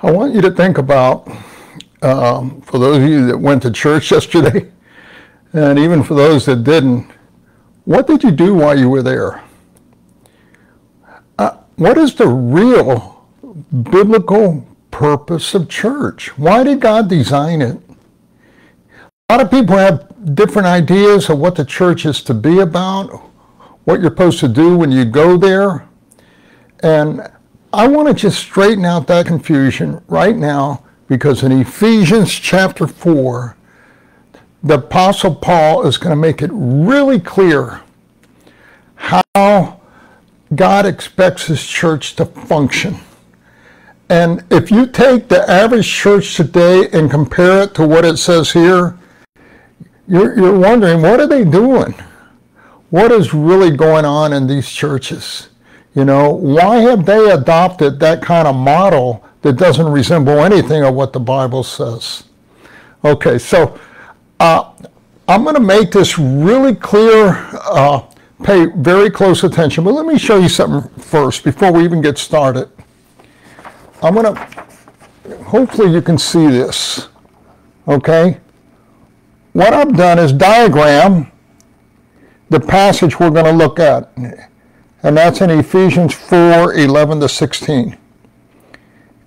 I want you to think about, um, for those of you that went to church yesterday, and even for those that didn't, what did you do while you were there? Uh, what is the real biblical purpose of church? Why did God design it? A lot of people have different ideas of what the church is to be about, what you're supposed to do when you go there. And I want to just straighten out that confusion right now because in Ephesians chapter 4, the Apostle Paul is going to make it really clear how God expects his church to function. And if you take the average church today and compare it to what it says here, you're, you're wondering, what are they doing? What is really going on in these churches? You know, why have they adopted that kind of model that doesn't resemble anything of what the Bible says? Okay, so uh, I'm going to make this really clear. Uh, pay very close attention, but let me show you something first before we even get started. I'm going to, hopefully you can see this, okay? What I've done is diagram the passage we're going to look at and that's in Ephesians 4 11 to 16.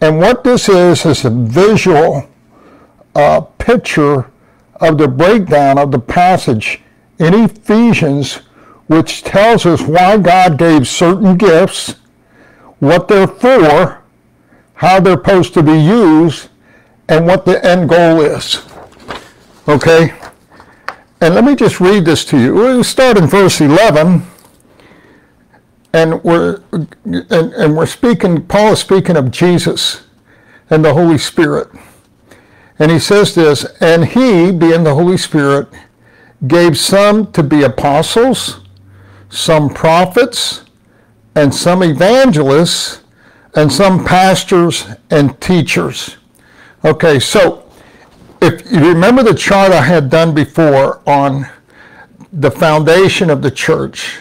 And what this is, is a visual uh, picture of the breakdown of the passage in Ephesians, which tells us why God gave certain gifts, what they're for, how they're supposed to be used, and what the end goal is. Okay? And let me just read this to you. We'll start in verse 11 and we're and, and we're speaking paul is speaking of jesus and the holy spirit. And he says this and he being the holy spirit gave some to be apostles some prophets and some evangelists and some pastors and teachers. Okay so if you remember the chart i had done before on the foundation of the church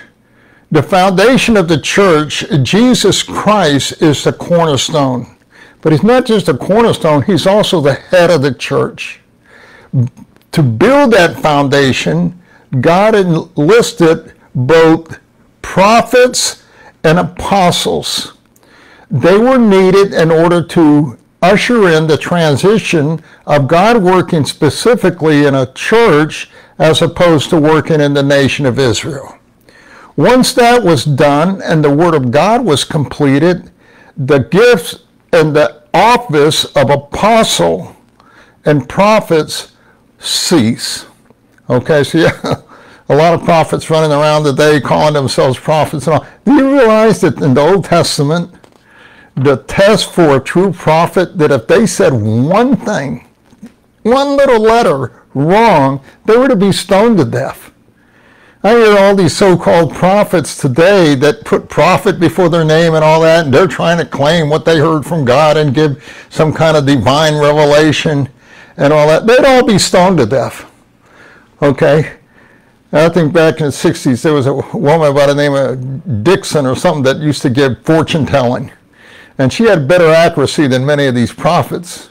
the foundation of the church, Jesus Christ is the cornerstone. But he's not just a cornerstone, he's also the head of the church. To build that foundation, God enlisted both prophets and apostles. They were needed in order to usher in the transition of God working specifically in a church as opposed to working in the nation of Israel. Once that was done and the Word of God was completed, the gifts and the office of apostle and prophets cease. Okay, so yeah, a lot of prophets running around today calling themselves prophets and all. Do you realize that in the Old Testament, the test for a true prophet, that if they said one thing, one little letter wrong, they were to be stoned to death. I hear all these so-called prophets today that put prophet before their name and all that, and they're trying to claim what they heard from God and give some kind of divine revelation and all that. They'd all be stoned to death. Okay? I think back in the 60s, there was a woman by the name of Dixon or something that used to give fortune telling. And she had better accuracy than many of these prophets.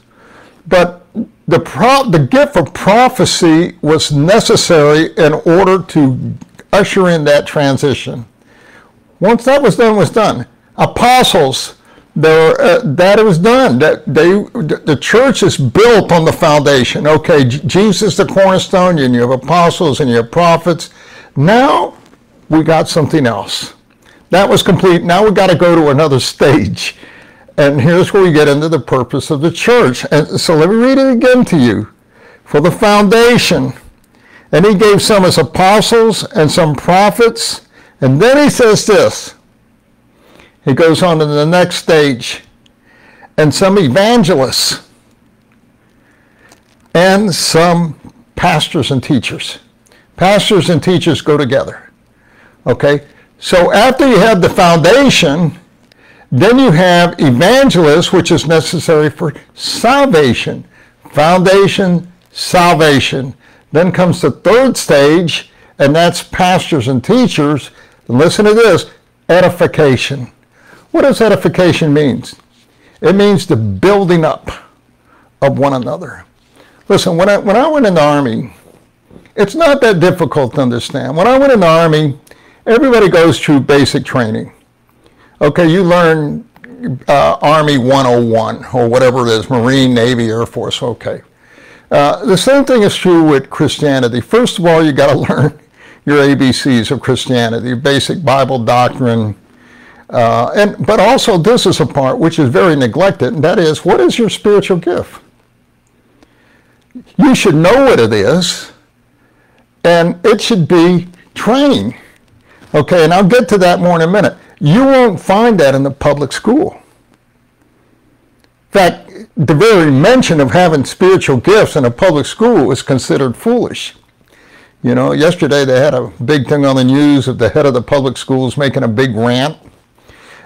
But the, pro- the gift of prophecy was necessary in order to usher in that transition. Once that was done, was done. Apostles, there, uh, that was done. That they, the church is built on the foundation. Okay, Jesus the cornerstone, and you have apostles and you have prophets. Now we got something else. That was complete. Now we got to go to another stage. And here's where we get into the purpose of the church. And so let me read it again to you. For the foundation. And he gave some as apostles and some prophets. And then he says this. He goes on to the next stage. And some evangelists. And some pastors and teachers. Pastors and teachers go together. Okay? So after you have the foundation, then you have evangelists, which is necessary for salvation. Foundation, salvation. Then comes the third stage, and that's pastors and teachers. Listen to this edification. What does edification mean? It means the building up of one another. Listen, when I, when I went in the Army, it's not that difficult to understand. When I went in the Army, everybody goes through basic training. Okay, you learn uh, Army 101 or whatever it is, Marine, Navy, Air Force, okay. Uh, the same thing is true with Christianity. First of all, you got to learn your ABCs of Christianity, basic Bible doctrine, uh, and but also this is a part which is very neglected, and that is, what is your spiritual gift? You should know what it is, and it should be training. Okay, and I'll get to that more in a minute. You won't find that in the public school. In fact, the very mention of having spiritual gifts in a public school is considered foolish. You know, yesterday they had a big thing on the news of the head of the public schools making a big rant.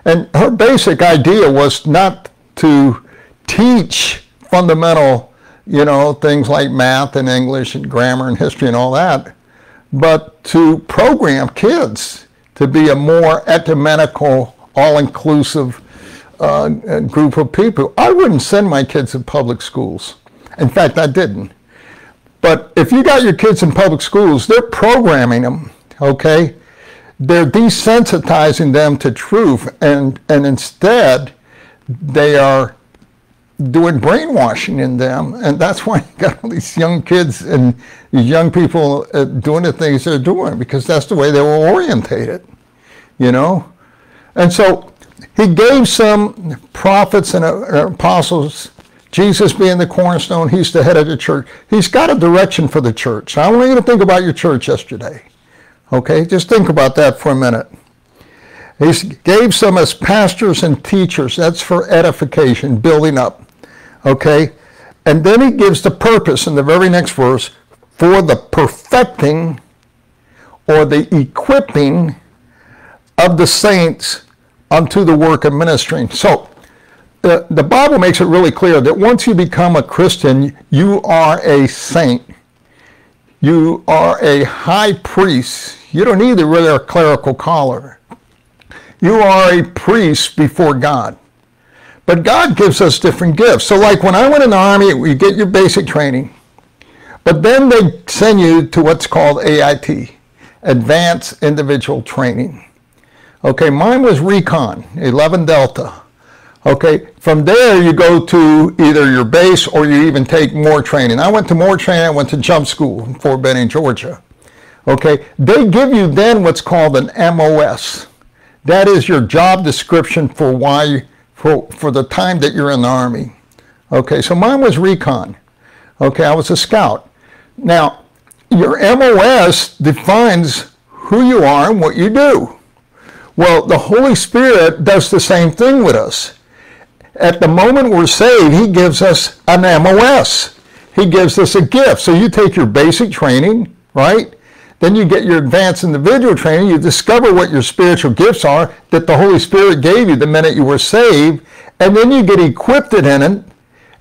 And her basic idea was not to teach fundamental, you know, things like math and English and grammar and history and all that, but to program kids to be a more ecumenical, all-inclusive uh, group of people. I wouldn't send my kids to public schools. In fact, I didn't. But if you got your kids in public schools, they're programming them, okay? They're desensitizing them to truth, and, and instead, they are doing brainwashing in them. And that's why you got all these young kids and young people uh, doing the things they're doing, because that's the way they were orientated you know? And so he gave some prophets and uh, apostles, Jesus being the cornerstone, he's the head of the church. He's got a direction for the church. I want you to think about your church yesterday. Okay, just think about that for a minute. He gave some as pastors and teachers. That's for edification, building up. Okay? And then he gives the purpose in the very next verse for the perfecting or the equipping of the saints unto the work of ministering. So the, the Bible makes it really clear that once you become a Christian, you are a saint. You are a high priest. You don't need the regular clerical collar. You are a priest before God. But God gives us different gifts. So like when I went in the army, you get your basic training. But then they send you to what's called AIT, Advanced Individual Training. Okay, mine was Recon, 11 Delta. Okay, from there you go to either your base or you even take more training. I went to more training, I went to jump school in Fort Benning, Georgia. Okay, they give you then what's called an MOS. That is your job description for why, for, for the time that you're in the Army. Okay, so mine was Recon. Okay, I was a scout. Now, your MOS defines who you are and what you do. Well, the Holy Spirit does the same thing with us. At the moment we're saved, He gives us an MOS. He gives us a gift. So you take your basic training, right? Then you get your advanced individual training. You discover what your spiritual gifts are that the Holy Spirit gave you the minute you were saved. And then you get equipped in it.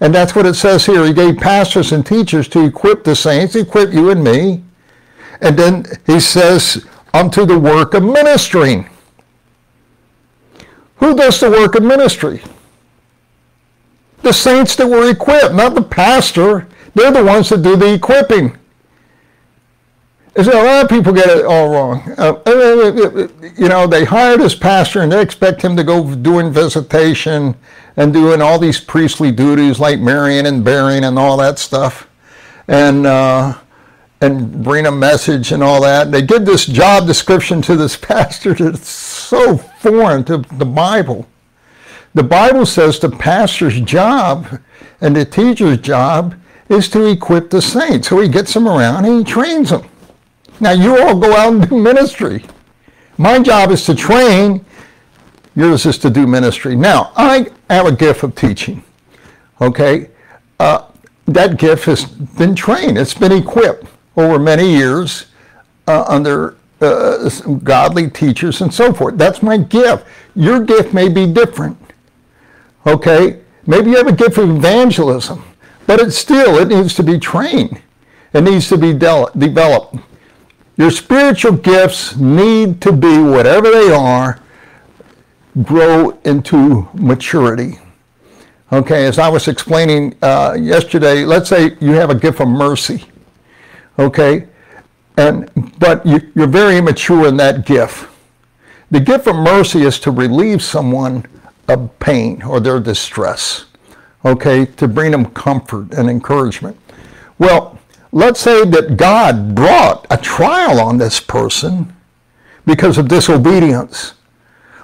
And that's what it says here. He gave pastors and teachers to equip the saints, equip you and me. And then he says, unto the work of ministering. Who does the work of ministry? The saints that were equipped, not the pastor. They're the ones that do the equipping. A lot of people get it all wrong. Uh, uh, uh, you know, they hired this pastor and they expect him to go doing visitation and doing all these priestly duties like marrying and burying and all that stuff. And, uh, and bring a message and all that. They give this job description to this pastor that's so foreign to the Bible. The Bible says the pastor's job and the teacher's job is to equip the saints. So he gets them around and he trains them. Now you all go out and do ministry. My job is to train. Yours is to do ministry. Now, I have a gift of teaching. Okay? Uh, that gift has been trained. It's been equipped over many years uh, under uh, godly teachers and so forth. That's my gift. Your gift may be different. Okay? Maybe you have a gift of evangelism, but it's still, it needs to be trained. It needs to be de- developed. Your spiritual gifts need to be, whatever they are, grow into maturity. Okay, as I was explaining uh, yesterday, let's say you have a gift of mercy. Okay, and but you, you're very immature in that gift. The gift of mercy is to relieve someone of pain or their distress. Okay, to bring them comfort and encouragement. Well, let's say that God brought a trial on this person because of disobedience,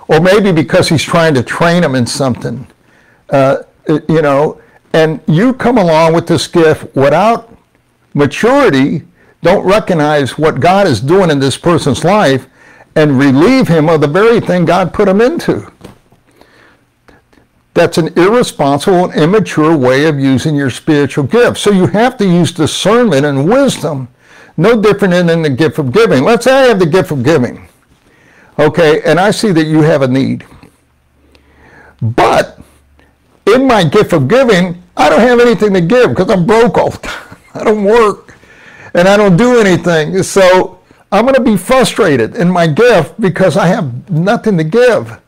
or maybe because He's trying to train them in something. Uh, you know, and you come along with this gift without maturity, don't recognize what God is doing in this person's life, and relieve him of the very thing God put him into. That's an irresponsible and immature way of using your spiritual gift. So you have to use discernment and wisdom, no different than the gift of giving. Let's say I have the gift of giving, okay, and I see that you have a need. But in my gift of giving, I don't have anything to give because I'm broke all the time. I don't work and I don't do anything. So I'm going to be frustrated in my gift because I have nothing to give.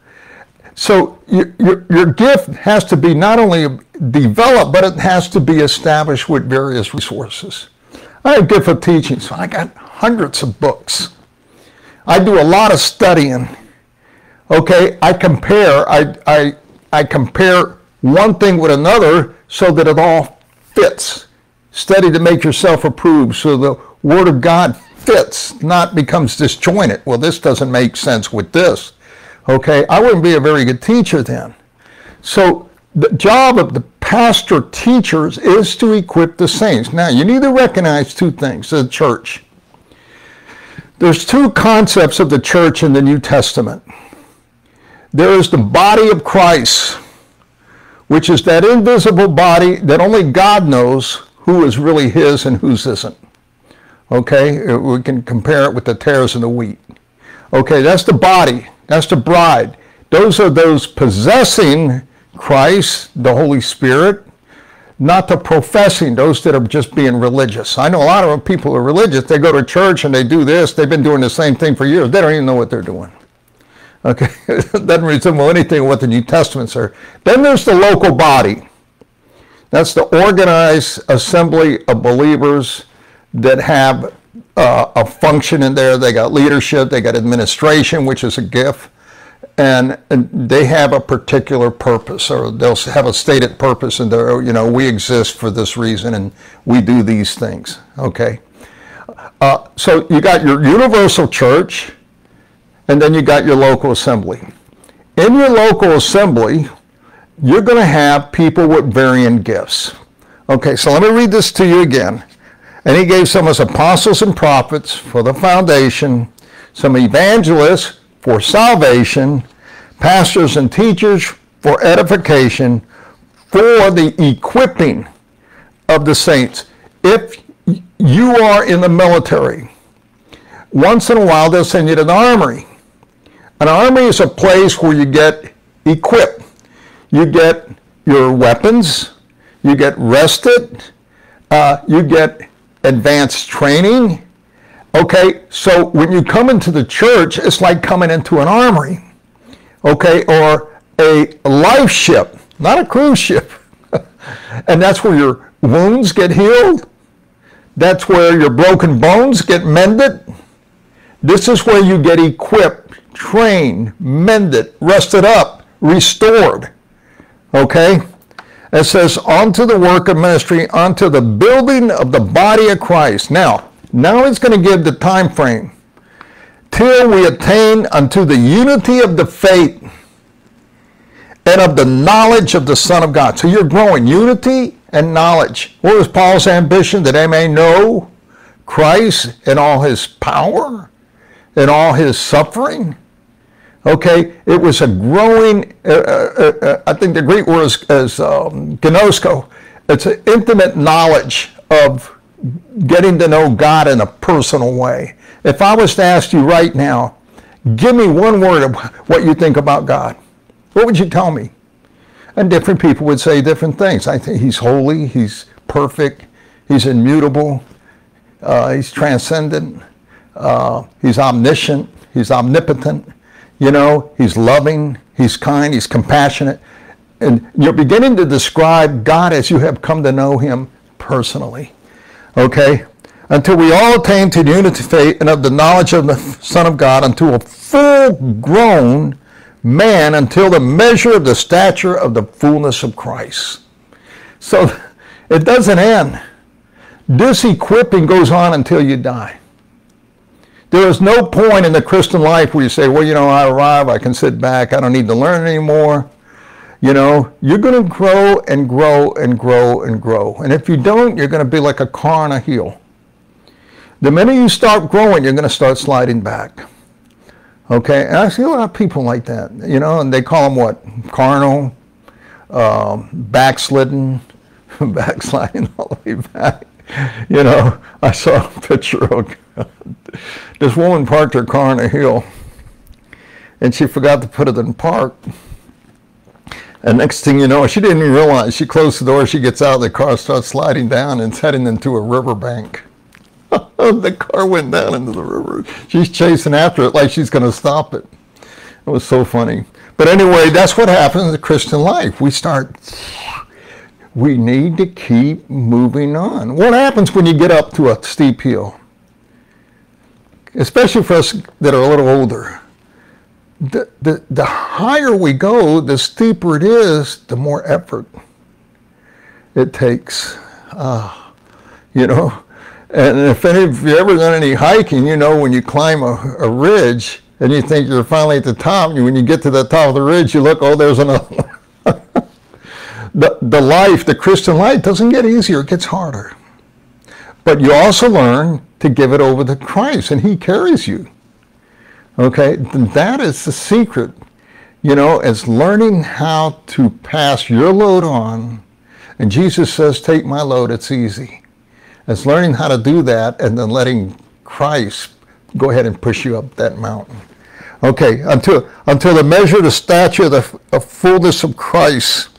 So your, your, your gift has to be not only developed, but it has to be established with various resources. I have a gift of teaching, so I got hundreds of books. I do a lot of studying. Okay, I compare, I, I, I compare one thing with another so that it all fits. Study to make yourself approved so the Word of God fits, not becomes disjointed. Well, this doesn't make sense with this. Okay, I wouldn't be a very good teacher then. So the job of the pastor teachers is to equip the saints. Now, you need to recognize two things the church. There's two concepts of the church in the New Testament. There is the body of Christ, which is that invisible body that only God knows who is really his and whose isn't. Okay, we can compare it with the tares and the wheat. Okay, that's the body, that's the bride. Those are those possessing Christ, the Holy Spirit, not the professing, those that are just being religious. I know a lot of people are religious. They go to church and they do this. They've been doing the same thing for years. They don't even know what they're doing. Okay, doesn't resemble anything what the New Testaments are. Then there's the local body. That's the organized assembly of believers that have uh, a function in there. They got leadership, they got administration, which is a gift, and, and they have a particular purpose, or they'll have a stated purpose, and they're, you know, we exist for this reason, and we do these things. Okay. Uh, so you got your universal church, and then you got your local assembly. In your local assembly, you're going to have people with varying gifts. Okay, so let me read this to you again. And he gave some as apostles and prophets for the foundation, some evangelists for salvation, pastors and teachers for edification, for the equipping of the saints. If you are in the military, once in a while they'll send you to the armory. An army is a place where you get equipped. You get your weapons, you get rested, uh, you get advanced training. Okay, so when you come into the church, it's like coming into an armory, okay, or a life ship, not a cruise ship. and that's where your wounds get healed. That's where your broken bones get mended. This is where you get equipped trained, mended, rested up, restored. Okay? It says, onto the work of ministry, onto the building of the body of Christ. Now, now it's going to give the time frame. Till we attain unto the unity of the faith and of the knowledge of the Son of God. So you're growing unity and knowledge. What was Paul's ambition? That they may know Christ in all his power, in all his suffering, Okay, it was a growing, uh, uh, uh, I think the Greek word is, is um, gnosko. It's an intimate knowledge of getting to know God in a personal way. If I was to ask you right now, give me one word of what you think about God, what would you tell me? And different people would say different things. I think he's holy, he's perfect, he's immutable, uh, he's transcendent, uh, he's omniscient, he's omnipotent. You know, he's loving, he's kind, he's compassionate. and you're beginning to describe God as you have come to know him personally. Okay? Until we all attain to the unity of faith and of the knowledge of the Son of God, unto a full grown man, until the measure of the stature of the fullness of Christ. So it doesn't end. This equipping goes on until you die. There is no point in the Christian life where you say, well, you know, I arrive, I can sit back, I don't need to learn anymore. You know, you're going to grow and grow and grow and grow. And if you don't, you're going to be like a car on a hill. The minute you start growing, you're going to start sliding back. Okay, and I see a lot of people like that, you know, and they call them what? Carnal, um, backslidden, backsliding all the way back. You know, I saw a picture of this woman parked her car on a hill and she forgot to put it in park. And next thing you know, she didn't even realize. She closed the door, she gets out, of the car starts sliding down and it's heading into a riverbank. the car went down into the river. She's chasing after it like she's going to stop it. It was so funny. But anyway, that's what happens in the Christian life. We start, we need to keep moving on. What happens when you get up to a steep hill? Especially for us that are a little older the, the, the higher we go, the steeper it is, the more effort it takes. Uh, you know, and if any of you ever done any hiking, you know when you climb a, a ridge and you think you're finally at the top, when you get to the top of the ridge, you look, oh, there's another. The, the life, the Christian life, doesn't get easier; it gets harder. But you also learn to give it over to Christ, and He carries you. Okay, that is the secret, you know, it's learning how to pass your load on. And Jesus says, Take my load, it's easy. It's learning how to do that and then letting Christ go ahead and push you up that mountain. Okay, until until the measure, the stature, the, the fullness of Christ.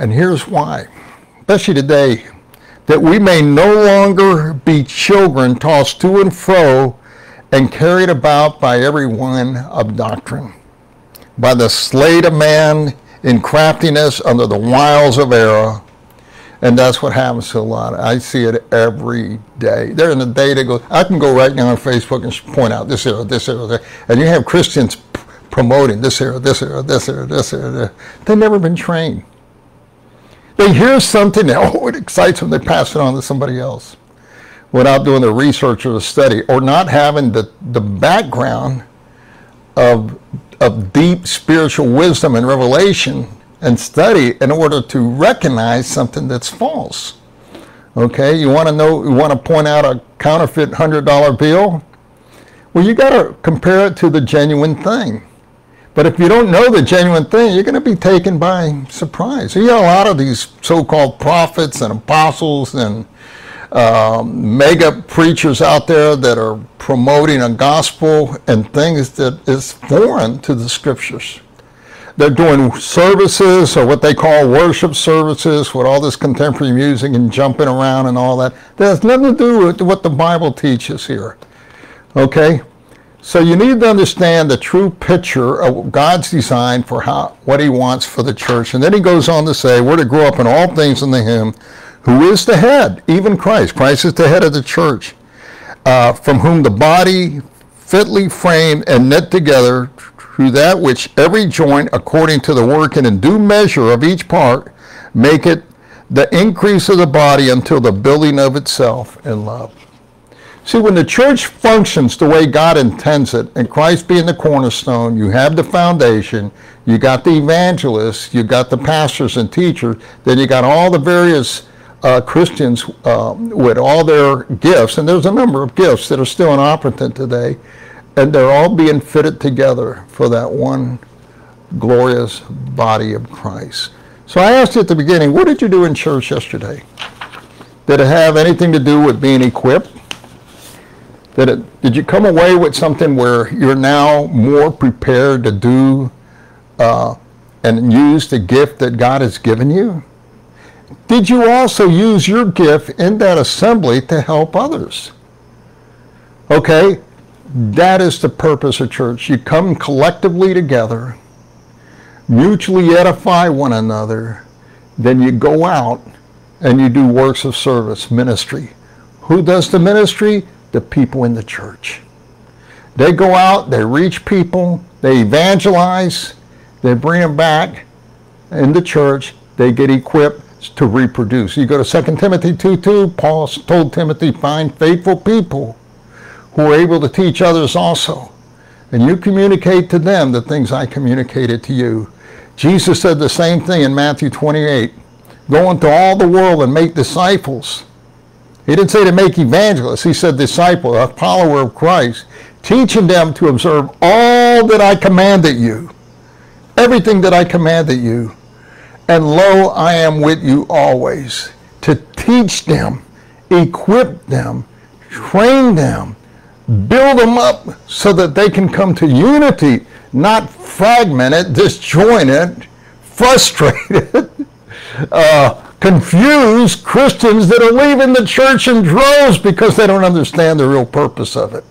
And here's why, especially today, that we may no longer be children tossed to and fro and carried about by every wind of doctrine, by the sleight of man in craftiness under the wiles of error. And that's what happens to a lot. I see it every day. There in the day they go, I can go right now on Facebook and point out this error, this error. And you have Christians promoting this error, this error, this error, this error. They've never been trained. They hear something, oh, it excites them, they pass it on to somebody else without doing the research or the study or not having the, the background of, of deep spiritual wisdom and revelation and study in order to recognize something that's false. Okay, you want to know, you want to point out a counterfeit $100 bill? Well, you got to compare it to the genuine thing. But if you don't know the genuine thing, you're going to be taken by surprise. So you got a lot of these so-called prophets and apostles and um, mega preachers out there that are promoting a gospel and things that is foreign to the scriptures. They're doing services or what they call worship services with all this contemporary music and jumping around and all that. That has nothing to do with what the Bible teaches here. Okay? So you need to understand the true picture of God's design for how what he wants for the church. And then he goes on to say, we're to grow up in all things in the him who is the head, even Christ. Christ is the head of the church, uh, from whom the body, fitly framed and knit together through that which every joint, according to the working and due measure of each part, make it the increase of the body until the building of itself in love. See, when the church functions the way God intends it, and Christ being the cornerstone, you have the foundation, you got the evangelists, you got the pastors and teachers, then you got all the various uh, Christians uh, with all their gifts, and there's a number of gifts that are still inoperative today, and they're all being fitted together for that one glorious body of Christ. So I asked you at the beginning, what did you do in church yesterday? Did it have anything to do with being equipped? Did, it, did you come away with something where you're now more prepared to do uh, and use the gift that God has given you? did you also use your gift in that assembly to help others? Okay, that is the purpose of church. You come collectively together, mutually edify one another, then you go out and you do works of service, ministry. Who does the ministry? The people in the church. They go out, they reach people, they evangelize, they bring them back in the church, they get equipped to reproduce. You go to 2 Timothy 2 2, Paul told Timothy, find faithful people who are able to teach others also. And you communicate to them the things I communicated to you. Jesus said the same thing in Matthew 28 Go into all the world and make disciples. He didn't say to make evangelists, he said disciple, a follower of Christ, teaching them to observe all that I commanded you, everything that I commanded you. And lo, I am with you always. To teach them, equip them, train them, build them up so that they can come to unity, not fragmented, disjointed, frustrated, uh, confused Christians that are leaving the church in droves because they don't understand the real purpose of it.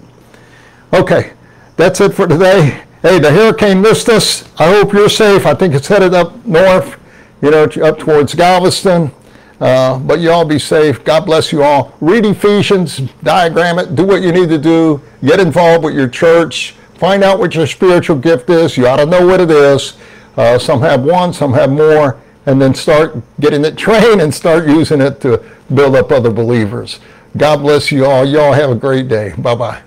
Okay, that's it for today. Hey, the hurricane missed us. I hope you're safe. I think it's headed up north, you know, up towards Galveston. Uh, but you all be safe. God bless you all. Read Ephesians, diagram it, do what you need to do, get involved with your church, find out what your spiritual gift is. You ought to know what it is. Uh, some have one, some have more, and then start getting it trained and start using it to build up other believers. God bless you all. You all have a great day. Bye bye.